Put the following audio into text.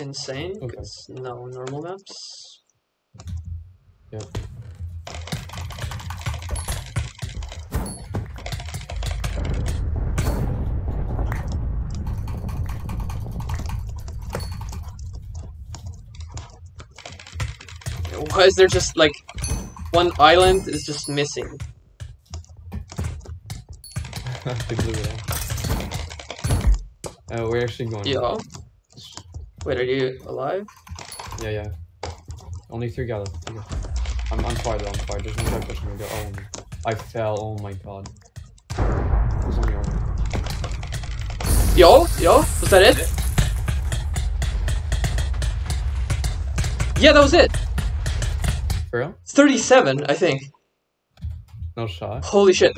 insane Okay. because no normal maps. Yep. Why is there just like one island is just missing? they blew it up. Uh, we're actually going. Yeah. Wait, are you alive? Yeah, yeah. Only three guys. left, three guys. I'm, I'm fire though, I'm fire. There's one guy pushing me. Go. Oh. I fell. Oh my god. There's only one. Yo, yo, was that it? Yeah, that was it. For real? 37, I think. No shot. Holy shit.